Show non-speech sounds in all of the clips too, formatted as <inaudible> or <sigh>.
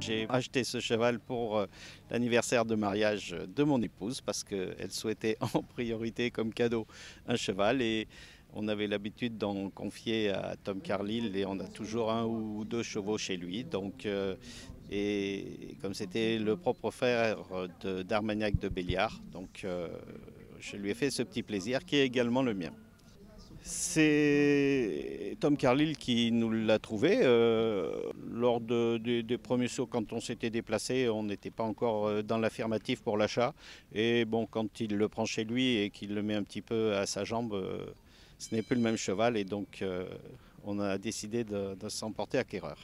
J'ai acheté ce cheval pour euh, l'anniversaire de mariage de mon épouse parce qu'elle souhaitait <laughs> en priorité comme cadeau un cheval et on avait l'habitude d'en confier à Tom Carlyle et on a toujours un ou deux chevaux chez lui. Donc, euh, et comme c'était le propre frère d'Armagnac de, Béliard, donc euh, je lui ai fait ce petit plaisir qui est également le mien. C'est Tom Carlyle qui nous l'a trouvé. Euh, lors des premiers sauts, quand on s'était déplacé, on n'était pas encore euh, dans l'affirmatif pour l'achat. Et bon, quand il le prend chez lui et qu'il le met un petit peu à sa jambe, euh, ce n'est plus le même cheval. Et donc, on a décidé de, s'emporter acquéreur.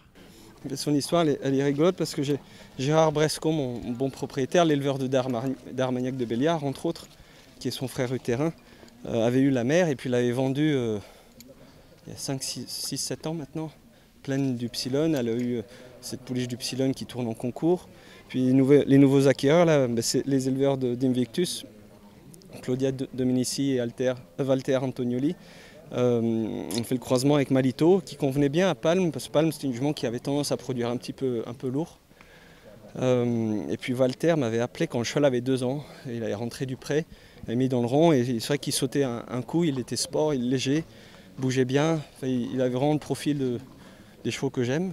Son histoire, elle est, rigolote parce que Gérard Bresco, mon, bon propriétaire, l'éleveur de d'Armagnac de Béliard, entre autres, qui est son frère utérin, avait eu la mère et puis l'avait vendue euh, il y a 5, 6, 7 ans maintenant, pleine du Psilon. Elle a eu euh, cette pouliche du Psilon qui tourne en concours. Puis les, nouveaux acquéreurs, ben, les éleveurs d'Invictus, Claudia Dominici et Alter, Walter Antonioli. on fait le croisement avec Malito qui convenait bien à Palme, parce que Palme c'était une jument qui avait tendance à produire un petit peu, lourd. et puis Walter m'avait appelé quand le cheval avait deux ans, il est rentré du pré, il mis dans le rond et c'est vrai qu'il sautait un, coup, il était sport, il léger, bougeait bien, il avait vraiment le profil des chevaux que j'aime.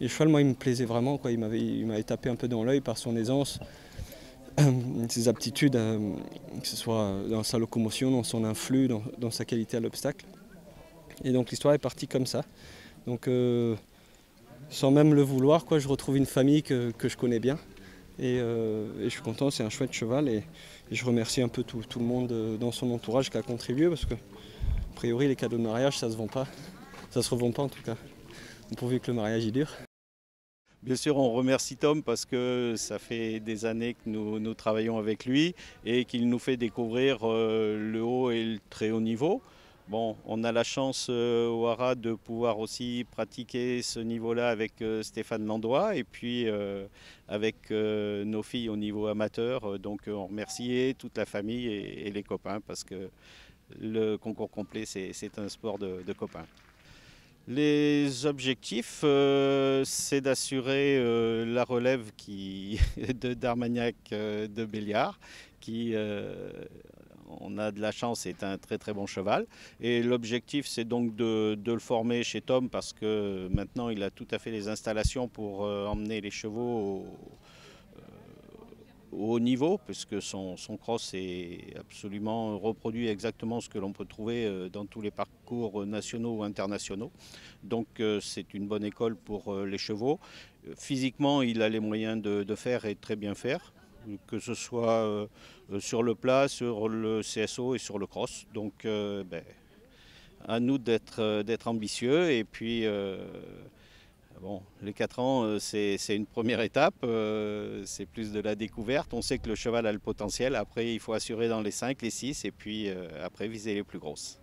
Et le cheval, moi, il me plaisait vraiment, quoi. il m'avait tapé un peu dans l'œil par son aisance, <clears throat> ses aptitudes, euh, que ce soit dans sa locomotion, dans son influx, dans, sa qualité à l'obstacle. Et donc l'histoire est partie comme ça. Donc euh, sans même le vouloir, quoi, je retrouve une famille que je connais bien. Euh, et, je suis content, c'est un chouette cheval et, je remercie un peu tout, le monde dans son entourage qui a contribué parce que, a priori, les cadeaux de mariage, ça se vend pas. Ça se revend pas en tout cas, pourvu que le mariage y dure. Bien sûr, on remercie Tom parce que ça fait des années que nous, travaillons avec lui et qu'il nous fait découvrir euh, le haut et le très haut niveau. Bon, on a la chance euh, au Hara de pouvoir aussi pratiquer ce niveau-là avec euh, Stéphane Landois et puis euh, avec nos filles au niveau amateur. Donc on remercie toute la famille et, les copains parce que le concours complet, c'est un sport de, copains. Les objectifs, c'est d'assurer la relève <laughs> d'Armagnac de Béliard, qui on a de la chance, c'est un très très bon cheval. Et l'objectif, c'est donc de, le former chez Tom parce que maintenant, il a tout à fait les installations pour euh, emmener les chevaux euh, au, haut niveau, puisque son, cross est absolument reproduit exactement ce que l'on peut trouver euh, dans tous les parcours nationaux ou internationaux. Donc c'est une bonne école pour les chevaux. Physiquement, il a les moyens de faire et très bien faire que ce soit euh, euh, sur le plat, sur le CSO et sur le cross. Donc euh, ben, à nous d'être ambitieux et puis ah bon, les 4 ans, euh, c'est une première étape, euh, c'est plus de la découverte. On sait que le cheval a le potentiel. Après, il faut assurer dans les 5, les 6 et puis euh, après viser les plus grosses.